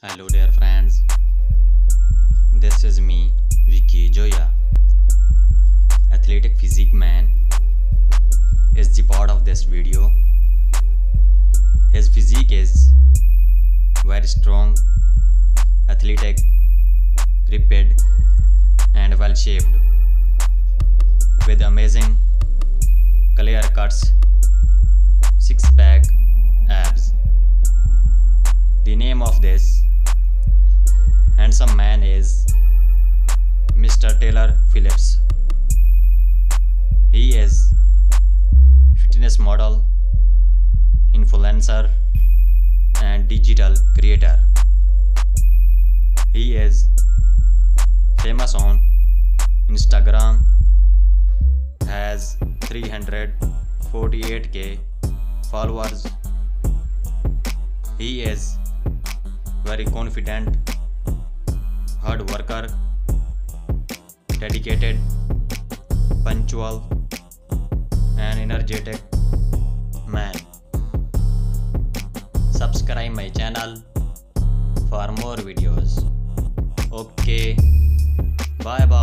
Hello, dear friends. This is me, Vicky Joya. Athletic Physique Man is the part of this video. His physique is very strong, athletic, ripped, and well shaped, with amazing clear cuts, six pack abs. The name of this handsome man is Mr. Taylor Phillips. He is fitness model, influencer, and digital creator. He is famous on Instagram, has 348k followers. He is very confident, hard worker, dedicated, punctual, and energetic man. Subscribe my channel for more videos. Okay, bye bye.